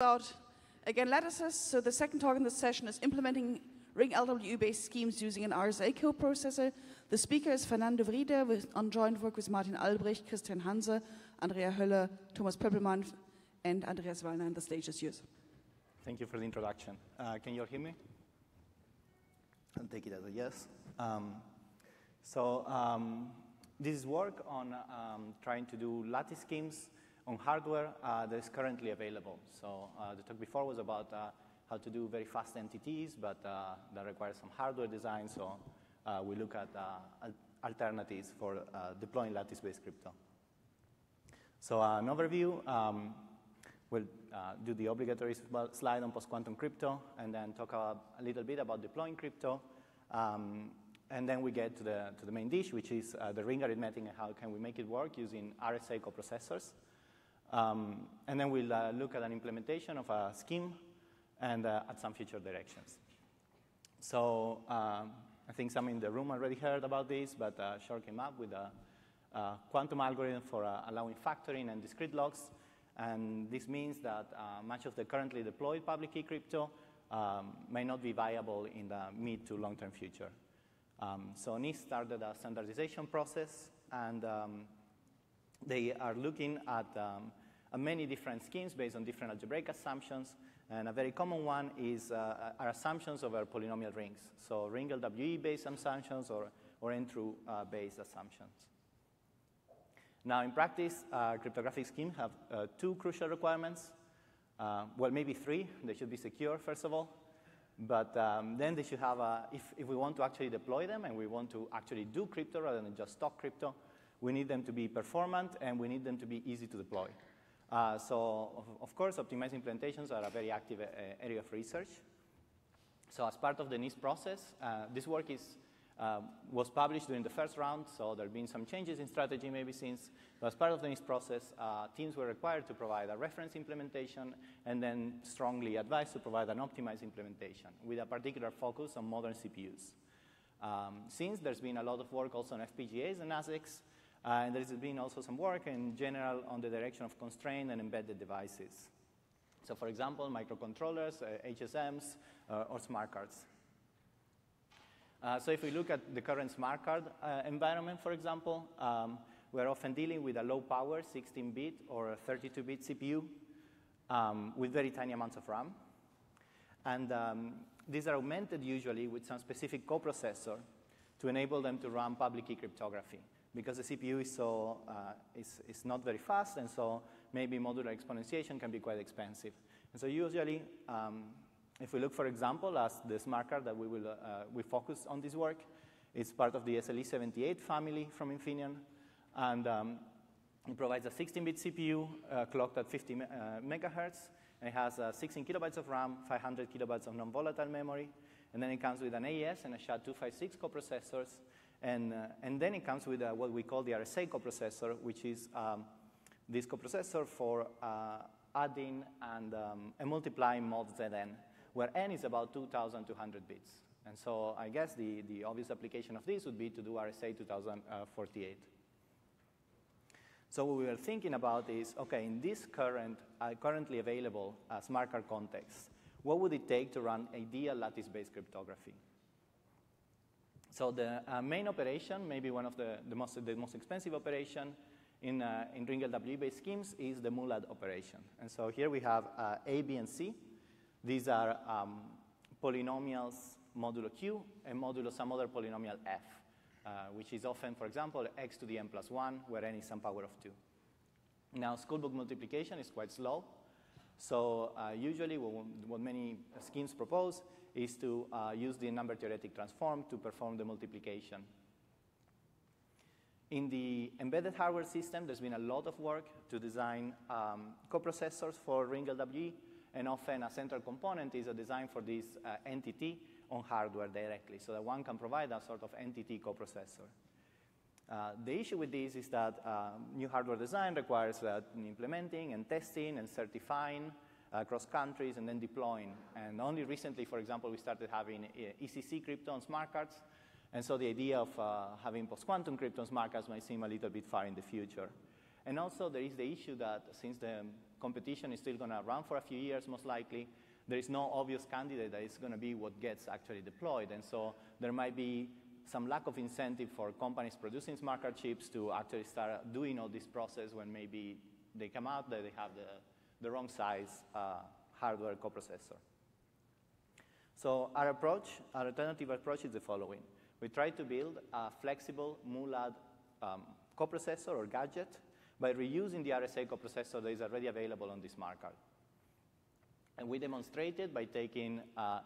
about, again, lattices. So the second talk in this session is implementing Ring LWE-based schemes using an RSA coprocessor. The speaker is Fernando Virdia with, on joint work with Martin Albrecht, Christian Hanser, Andrea Höller, Thomas Pöppelmann, and Andreas Wallner. And the stage is yours. Thank you for the introduction. Uh, can you all hear me? I'll take it as a yes. Um, so um, this is work on um, trying to do lattice schemes on hardware uh, that is currently available. So uh, the talk before was about uh, how to do very fast NTTs, but uh, that requires some hardware design. So uh, we look at uh, alternatives for deploying lattice-based crypto. So an overview, um, we'll do the obligatory slide on post-quantum crypto, and then talk a, a little bit about deploying crypto. Um, and then we get to the, to the main dish, which is uh, the ring arithmetic and how can we make it work using RSA coprocessors. Um, and then we'll uh, look at an implementation of a scheme and uh, at some future directions. So um, I think some in the room already heard about this, but uh, Shor came up with a, a quantum algorithm for uh, allowing factoring and discrete logs. And this means that uh, much of the currently deployed public key crypto um, may not be viable in the mid to long-term future. Um, so NIST started a standardization process, and um, they are looking at um, many different schemes based on different algebraic assumptions. And a very common one is uh, are assumptions over polynomial rings. So ring LWE-based assumptions or, or NTRU-based uh, assumptions. Now, in practice, uh, cryptographic schemes have uh, two crucial requirements. Uh, well, maybe three. They should be secure, first of all. But um, then they should have, a, if, if we want to actually deploy them and we want to actually do crypto rather than just talk crypto, we need them to be performant and we need them to be easy to deploy. Uh, so, of, of, course, optimized implementations are a very active uh, area of research. So as part of the NIST process, uh, this work is, uh, was published during the first round, so there have been some changes in strategy maybe since. But as part of the NIST process, uh, teams were required to provide a reference implementation and then strongly advised to provide an optimized implementation with a particular focus on modern CPUs. Um, since there's been a lot of work also on FPGAs and ASICs, uh, and there's been also some work in general on the direction of constrained and embedded devices. So for example, microcontrollers, uh, HSMs, uh, or smart cards. Uh, so if we look at the current smart card uh, environment, for example, um, we're often dealing with a low power 16-bit or 32-bit CPU um, with very tiny amounts of RAM. And um, these are augmented usually with some specific coprocessor to enable them to run public key cryptography because the CPU is, so, uh, is, is not very fast, and so maybe modular exponentiation can be quite expensive. And so usually, um, if we look, for example, as the smart card that we will uh, we focus on this work, it's part of the SLE78 family from Infineon, and um, it provides a 16-bit CPU uh, clocked at 50 me uh, megahertz, and it has uh, 16 kilobytes of RAM, 500 kilobytes of non-volatile memory, and then it comes with an AES and a SHA-256 coprocessors, and, uh, and then it comes with uh, what we call the RSA coprocessor, which is um, this coprocessor for uh, adding and, um, and multiplying mod Zn, where n is about 2,200 bits. And so I guess the, the obvious application of this would be to do RSA 2048. So what we were thinking about is, okay, in this current, uh, currently available uh, smart card context, what would it take to run ideal lattice-based cryptography? So the uh, main operation, maybe one of the, the, most, the most expensive operation in, uh, in ring LWE-based schemes is the MULAD operation. And so here we have uh, A, B, and C. These are um, polynomials modulo Q and modulo some other polynomial F, uh, which is often, for example, x to the n plus 1, where n is some power of 2. Now, schoolbook multiplication is quite slow. So uh, usually what, what, many schemes propose is to uh, use the number theoretic transform to perform the multiplication. In the embedded hardware system, there's been a lot of work to design um, coprocessors for ring LWE, and often a central component is a design for this uh, NTT on hardware directly, so that one can provide a sort of NTT coprocessor. Uh, the issue with this is that uh, new hardware design requires uh, implementing and testing and certifying across countries and then deploying. And only recently, for example, we started having uh, ECC crypto on smart cards. And so the idea of uh, having post-quantum crypto on smart cards might seem a little bit far in the future. And also there is the issue that since the competition is still going to run for a few years, most likely. There is no obvious candidate that is going to be what gets actually deployed. And so there might be some lack of incentive for companies producing smart card chips to actually start doing all this process when maybe they come out that they have the, the wrong size uh, hardware coprocessor. So our approach, our alternative approach is the following. We try to build a flexible MULAD um, coprocessor or gadget by reusing the RSA coprocessor that is already available on this smart card. And we demonstrated by taking uh,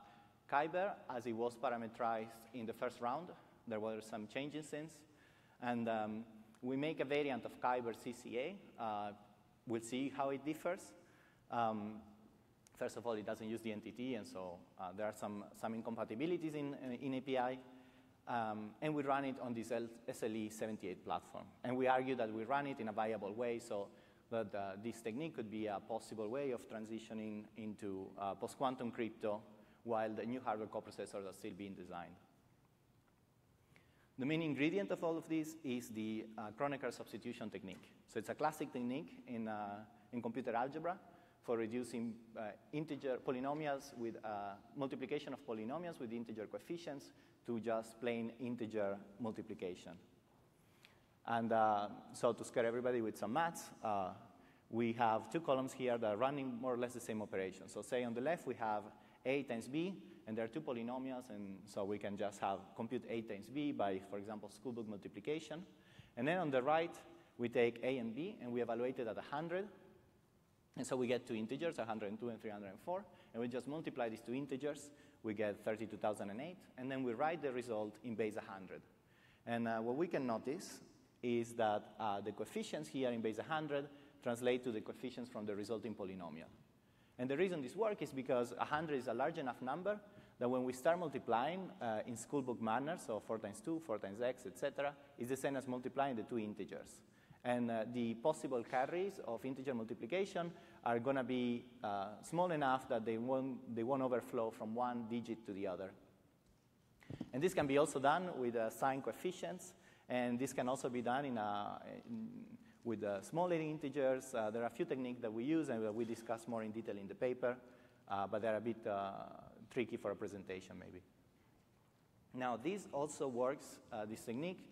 Kyber as it was parameterized in the first round. There were some changes since. And um, we make a variant of Kyber CCA. Uh, we'll see how it differs. Um, first of all, it doesn't use the NTT, and so uh, there are some, some incompatibilities in, in API. Um, and we run it on this SLE78 platform. And we argue that we run it in a viable way so that uh, this technique could be a possible way of transitioning into uh, post-quantum crypto while the new hardware coprocessors are still being designed. The main ingredient of all of this is the uh, Kronecker substitution technique. So it's a classic technique in, uh, in computer algebra for reducing uh, integer polynomials with uh, multiplication of polynomials with integer coefficients to just plain integer multiplication. And uh, so to scare everybody with some maths, uh, we have two columns here that are running more or less the same operation. So say on the left we have a times b, and there are two polynomials, and so we can just have compute a times b by, for example, schoolbook multiplication. And then on the right, we take a and b, and we evaluate it at 100. And so we get two integers, 102 and 304, and we just multiply these two integers, we get 32,008, and then we write the result in base 100. And uh, what we can notice is that uh, the coefficients here in base 100 translate to the coefficients from the resulting polynomial. And the reason this works is because 100 is a large enough number that when we start multiplying uh, in schoolbook manner, so 4 times 2, 4 times x, etc., is the same as multiplying the two integers. And uh, the possible carries of integer multiplication are going to be uh, small enough that they won't, they won't overflow from one digit to the other. And this can be also done with uh, sign coefficients, and this can also be done in, a, in with uh, smaller integers. Uh, there are a few techniques that we use, and we discuss more in detail in the paper, uh, but they're a bit tricky for a presentation, maybe. Now, this also works, this technique,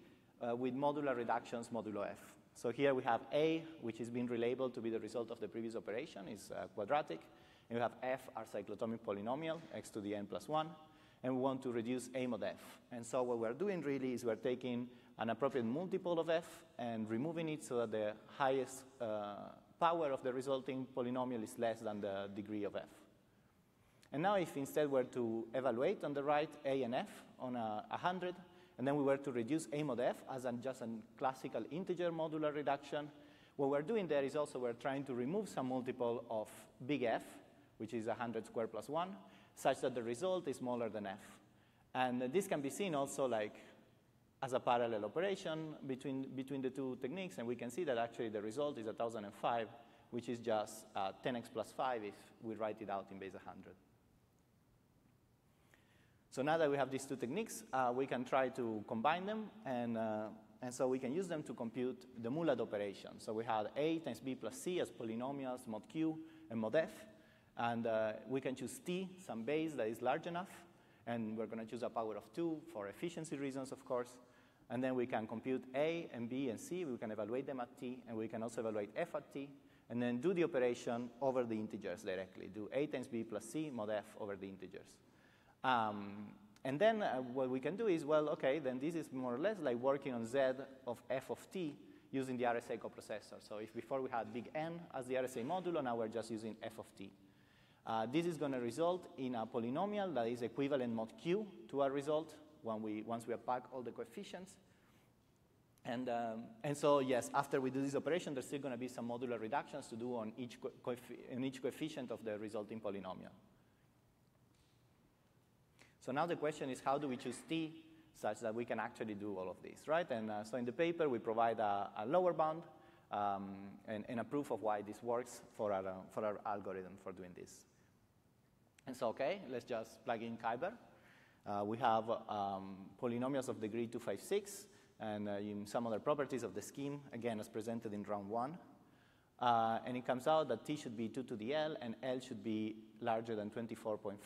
with modular reductions modulo f. So here we have A, which has been relabeled to be the result of the previous operation, is uh, quadratic. And we have F, our cyclotomic polynomial, x to the n plus 1. And we want to reduce A mod F. And so what we're doing really is we're taking an appropriate multiple of F and removing it so that the highest uh, power of the resulting polynomial is less than the degree of F. And now if instead we're to evaluate on the right A and F on a 100, and then we were to reduce A mod f as an, just a classical integer modular reduction. What we're doing there is also we're trying to remove some multiple of big F, which is 100 squared plus 1, such that the result is smaller than F. And this can be seen also like as a parallel operation between, between the two techniques, and we can see that actually the result is 1005, which is just uh, 10x plus 5 if we write it out in base 100. So now that we have these two techniques, uh, we can try to combine them, and, uh, and so we can use them to compute the MULAD operation. So we have A times B plus C as polynomials, mod Q and mod F, and uh, we can choose T, some base that is large enough, and we're going to choose a power of 2 for efficiency reasons, of course. And then we can compute A and B and C, we can evaluate them at T, and we can also evaluate F at T, and then do the operation over the integers directly. Do A times B plus C mod F over the integers. Um, and then uh, what we can do is, well, okay, then this is more or less like working on Z of f of t using the RSA coprocessor. So if before we had big N as the RSA modulo, now we're just using f of t. Uh, this is going to result in a polynomial that is equivalent mod q to our result when we, once we unpack all the coefficients. And, um, and so, yes, after we do this operation, there's still going to be some modular reductions to do on each, on each coefficient of the resulting polynomial. So now the question is how do we choose t such that we can actually do all of this, right? And uh, so in the paper, we provide a, a lower bound um, and, and, a proof of why this works for our, uh, for our algorithm for doing this. And so, okay, let's just plug in Kyber. Uh, we have um, polynomials of degree 256 and uh, some other properties of the scheme, again, as presented in round one. Uh, and it comes out that t should be 2 to the L and L should be larger than 24.5.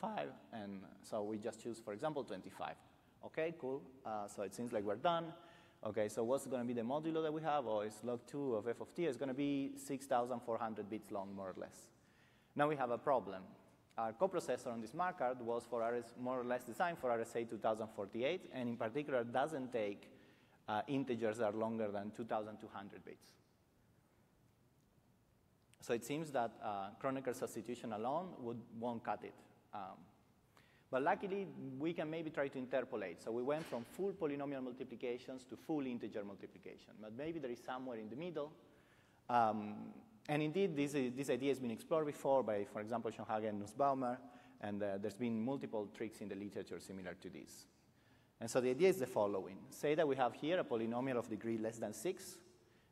And so we just choose, for example, 25. Okay, cool. Uh, so it seems like we're done. Okay, so what's going to be the modulo that we have? Oh, it's log 2 of f of t. It's going to be 6,400 bits long, more or less. Now we have a problem. Our coprocessor on this smart card was for RS, more or less designed for RSA 2048, and in particular doesn't take uh, integers that are longer than 2,200 bits. So it seems that uh, Kronecker substitution alone would, won't cut it. Um, but luckily, we can maybe try to interpolate. So we went from full polynomial multiplications to full integer multiplication. But maybe there is somewhere in the middle. Um, and indeed, this, this idea has been explored before by, for example, Schönhage and Nussbaumer. And uh, there's been multiple tricks in the literature similar to this. And so the idea is the following. Say that we have here a polynomial of degree less than 6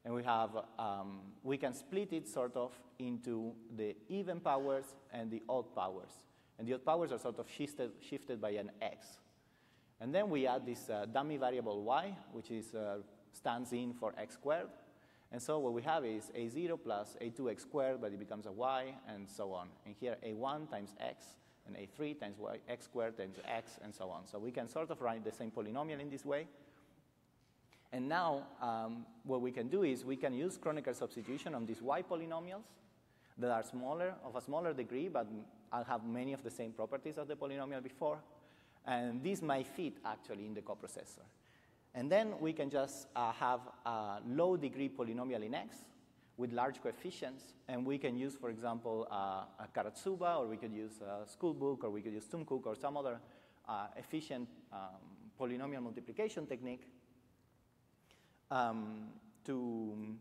and we have, um, we can split it sort of into the even powers and the odd powers. And the odd powers are sort of shifted, shifted by an x. And then we add this uh, dummy variable y, which is, uh, stands in for x squared. And so what we have is a0 plus a2x squared, but it becomes a y, and so on. And here a1 times x, and a3 times y, x squared times x, and so on. So we can sort of write the same polynomial in this way. And now um, what we can do is we can use Kronecker substitution on these y polynomials that are smaller, of a smaller degree, but I'll have many of the same properties of the polynomial before. And this might fit actually in the coprocessor. And then we can just uh, have a low degree polynomial in X with large coefficients, and we can use, for example, uh, a Karatsuba, or we could use a schoolbook, or we could use Toom-Cook, or some other uh, efficient um, polynomial multiplication technique um, to,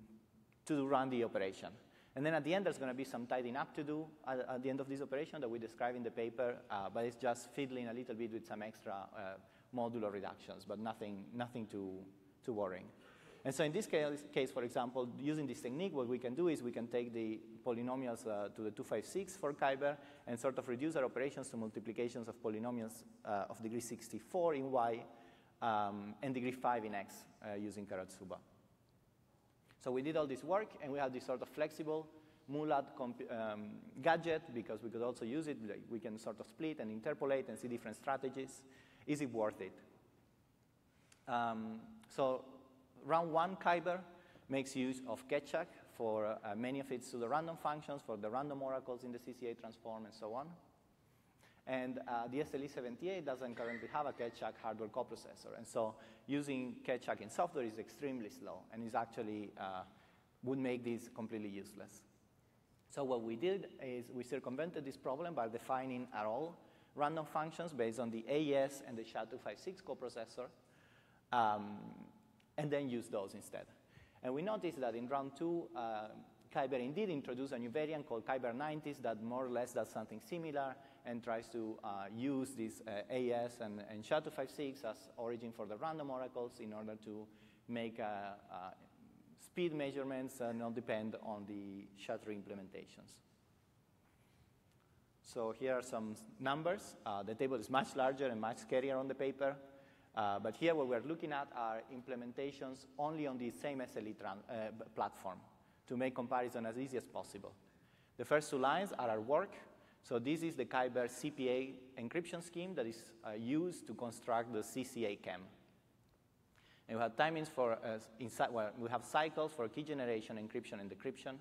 to run the operation. And then at the end, there's going to be some tidying up to do at, at, the end of this operation that we describe in the paper, uh, but it's just fiddling a little bit with some extra uh, modular reductions, but nothing, nothing too, too worrying. And so in this case, case, for example, using this technique, what we can do is we can take the polynomials uh, to the 256 for Kyber and sort of reduce our operations to multiplications of polynomials uh, of degree 64 in Y um, and degree 5 in X uh, using Karatsuba. So we did all this work, and we had this sort of flexible MULAD um, gadget because we could also use it. Like we can sort of split and interpolate and see different strategies. Is it worth it? Um, so round one Kyber makes use of Keccak for uh, many of its pseudo-random functions, for the random oracles in the CCA transform, and so on. And uh, the SLE78 doesn't currently have a Keccak hardware coprocessor. And so using Keccak in software is extremely slow and is actually uh, would make this completely useless. So what we did is we circumvented this problem by defining all random functions based on the AES and the SHA-256 coprocessor, um, and then use those instead. And we noticed that in round two, uh, Kyber indeed introduced a new variant called Kyber 90s that more or less does something similar and tries to uh, use this uh, AES and, and SHA-256 as origin for the random oracles in order to make uh, uh speed measurements and not depend on the SHA-3 implementations. So here are some numbers. Uh, the table is much larger and much scarier on the paper. Uh, but here what we're looking at are implementations only on the same SLE platform to make comparison as easy as possible. The first two lines are our work, so this is the Kyber CPA encryption scheme that is uh, used to construct the CCA KEM. And we have timings for, uh, inside, well, we have cycles for key generation, encryption, and decryption.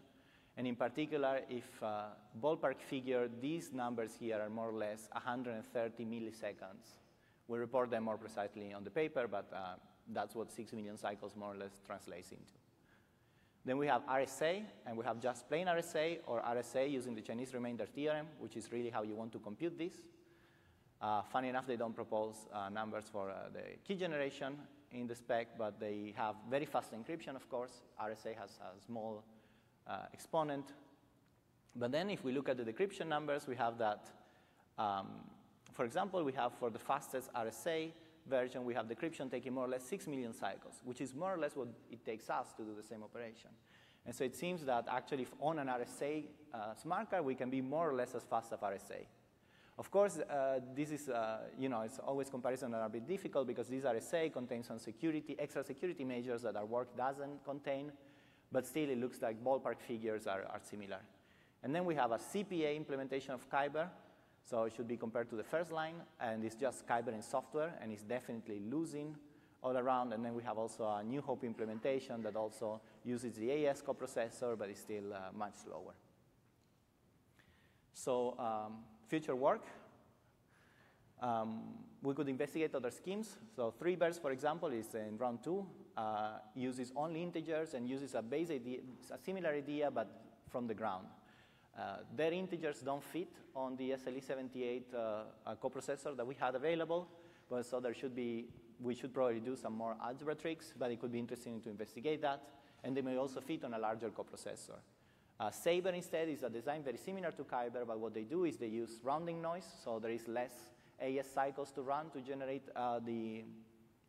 And in particular, if uh, ballpark figure, these numbers here are more or less 130 milliseconds. We report them more precisely on the paper, but uh, that's what 6 million cycles more or less translates into. Then we have RSA, and we have just plain RSA or RSA using the Chinese remainder theorem, which is really how you want to compute this. Uh, funny enough, they don't propose uh, numbers for uh, the key generation in the spec, but they have very fast encryption, of course. RSA has a small uh, exponent. But then if we look at the decryption numbers, we have that, um, for example, we have for the fastest RSA, version, we have decryption taking more or less 6 million cycles, which is more or less what it takes us to do the same operation. And so it seems that actually on an RSA uh, smart card, we can be more or less as fast as RSA. Of course, uh, this is, uh, you know, it's always comparisons are a bit difficult because this RSA contains some security, extra security measures that our work doesn't contain. But still it looks like ballpark figures are, are similar. And then we have a CPA implementation of Kyber, so it should be compared to the first line, and it's just Kyber in software, and it's definitely losing all around. And then we have also a NewHope implementation that also uses the AES coprocessor, but is still uh, much slower. So um, future work, um, we could investigate other schemes. So ThreeBears, for example, is in round two, uh, uses only integers and uses a base idea, a similar idea, but from the ground. Uh, their integers don't fit on the SLE78 uh, coprocessor that we had available, but so there should be, we should probably do some more algebra tricks, but it could be interesting to investigate that. And they may also fit on a larger coprocessor. Uh, Saber instead is a design very similar to Kyber, but what they do is they use rounding noise, so there is less AES cycles to run to generate uh, the,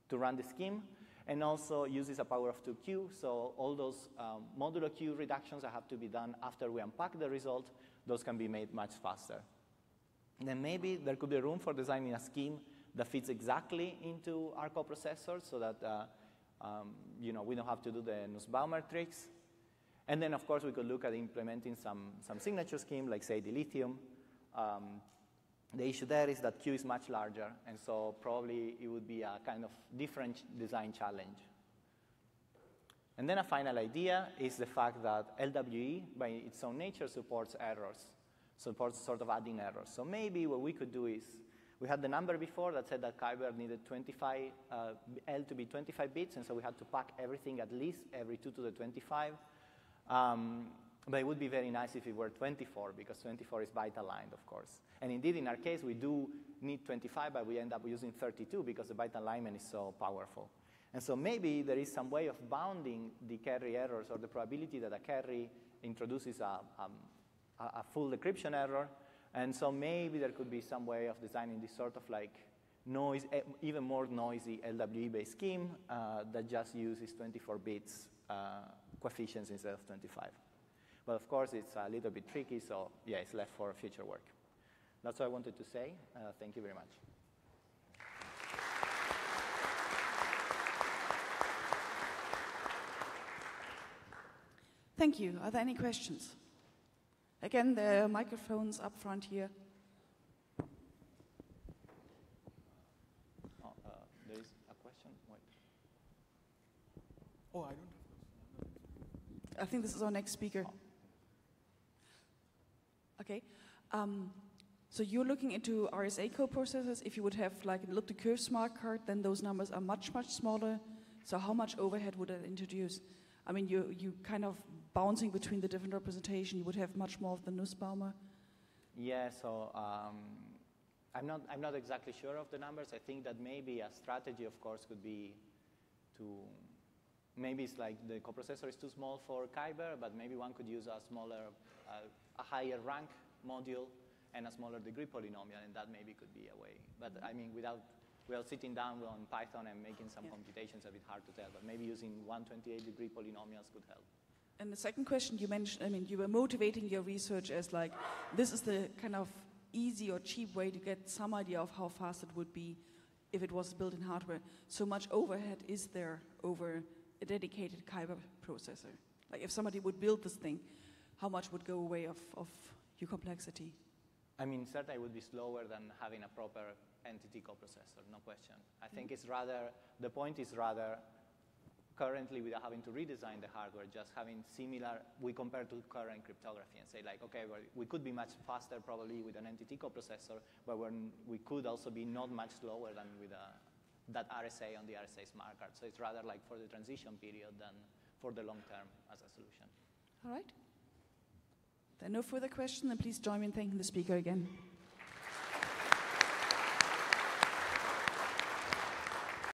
to run the scheme, and also uses a power of 2Q, so all those um, modulo Q reductions that have to be done after we unpack the result, those can be made much faster. And then maybe there could be room for designing a scheme that fits exactly into our coprocessor so that uh, um, you know, we don't have to do the Nussbaumer tricks. And then, of course, we could look at implementing some, some signature scheme, like, say, dilithium. Um, the issue there is that Q is much larger, and so probably it would be a kind of different design challenge. And then a final idea is the fact that LWE, by its own nature, supports errors, supports sort of adding errors. So maybe what we could do is, we had the number before that said that Kyber needed 25, uh, L to be 25 bits, and so we had to pack everything at least every 2 to the 25. Um, but it would be very nice if it were 24, because 24 is byte aligned, of course. And indeed, in our case, we do need 25, but we end up using 32 because the byte alignment is so powerful. And so maybe there is some way of bounding the carry errors or the probability that a carry introduces a, um, a, a full decryption error. And so maybe there could be some way of designing this sort of like noise, even more noisy LWE-based scheme uh, that just uses 24 bits uh, coefficients instead of 25. But of course, it's a little bit tricky, so yeah, it's left for future work. That's what I wanted to say. Uh, thank you very much. Thank you. Are there any questions? Again, the microphones up front here. Oh, uh, there is a question. Wait. Oh, I don't I think this is our next speaker. Okay. Um, so you're looking into RSA coprocessors. If you would have like look the curve smart card, then those numbers are much much smaller. So how much overhead would that introduce? I mean, you you kind of bouncing between the different representation. You would have much more of the Nussbaumer. Yeah. So. Um, I'm not, I'm not exactly sure of the numbers. I think that maybe a strategy, of course, could be to maybe it's like the coprocessor is too small for Kyber, but maybe one could use a smaller, uh, a higher rank module and a smaller degree polynomial, and that maybe could be a way. But I mean, without without sitting down on Python and making some yeah. computations, a bit hard to tell. But maybe using 128 degree polynomials could help. And the second question you mentioned, I mean, you were motivating your research as like, this is the kind of easy or cheap way to get some idea of how fast it would be if it was built in hardware. So much overhead is there over a dedicated Kyber processor? Like if somebody would build this thing, how much would go away of, of your complexity? I mean, certainly it would be slower than having a proper NTT coprocessor, no question. I think mm-hmm. it's rather, the point is rather currently without having to redesign the hardware, just having similar, we compare to current cryptography and say like, okay, well, we could be much faster probably with an NTT coprocessor, but we could also be not much slower than with a, that RSA on the RSA smart card. So it's rather like for the transition period than for the long term as a solution. All right. There are no further questions, and please join me in thanking the speaker again.